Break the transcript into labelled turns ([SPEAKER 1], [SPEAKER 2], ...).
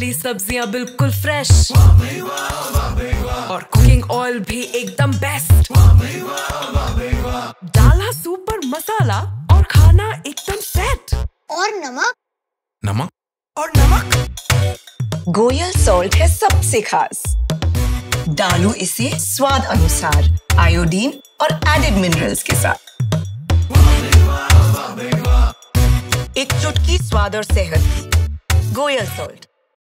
[SPEAKER 1] वाली सब्ज़ियाँ बिल्कुल फ्रेश और कुकिंग ऑयल भी एकदम बेस्ट डाला सूप पर मसाला और खाना एकदम सेट
[SPEAKER 2] और नमक?
[SPEAKER 3] नमक?
[SPEAKER 1] और नमक?
[SPEAKER 4] गोयल सॉल्ट है सबसे खास। डालो इसे स्वाद अनुसार आयोडीन और एडेड मिनरल्स के साथ। एक चुटकी स्वाद और सेहत। की गोयल सॉल्ट